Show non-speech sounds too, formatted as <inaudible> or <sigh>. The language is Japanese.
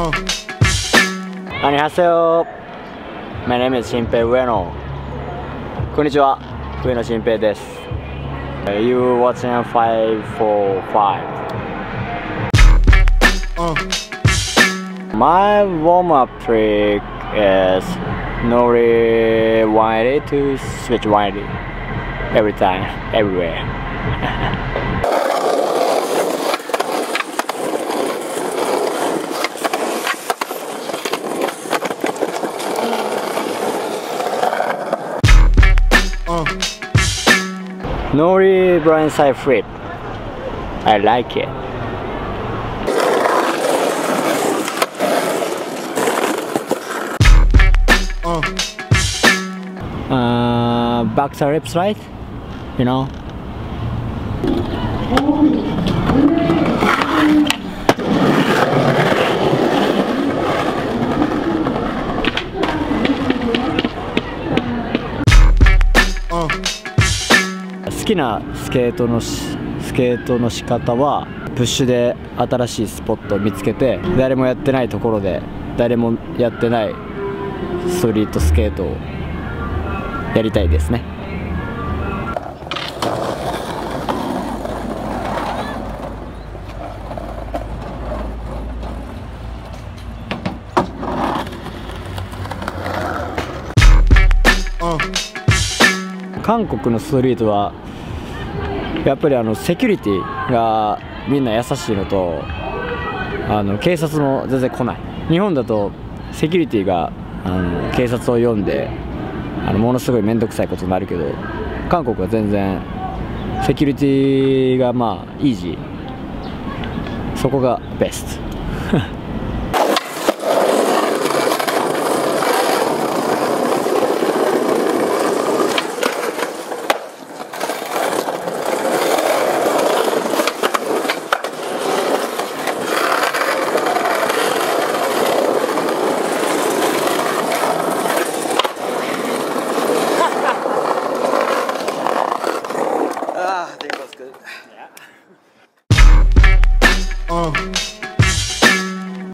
Uh. 안녕하세요. My name is Shinpei Ueno. Konnichiwa. Ueno Shinpei desu. You watching 545. Uh. My warm-up trick is Nori 180 to switch 180 every time, everywhere. <laughs> Nori blindside flip. I like it. Uh, backside rib slide, you know. 好きなスケートのしスケートの仕方はプッシュで新しいスポットを見つけて誰もやってないところで誰もやってないストリートスケートをやりたいですね。韓国のストリートはやっぱりあのセキュリティがみんな優しいのとあの警察も全然来ない。日本だとセキュリティがあの警察を呼んであのものすごい面倒くさいことになるけど韓国は全然セキュリティがまあイージーそこがベスト。